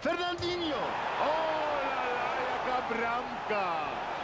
Fernandinho. ¡Oh, la, la, bramka!